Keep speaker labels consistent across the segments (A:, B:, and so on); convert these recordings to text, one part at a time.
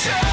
A: show.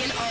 A: Skin on.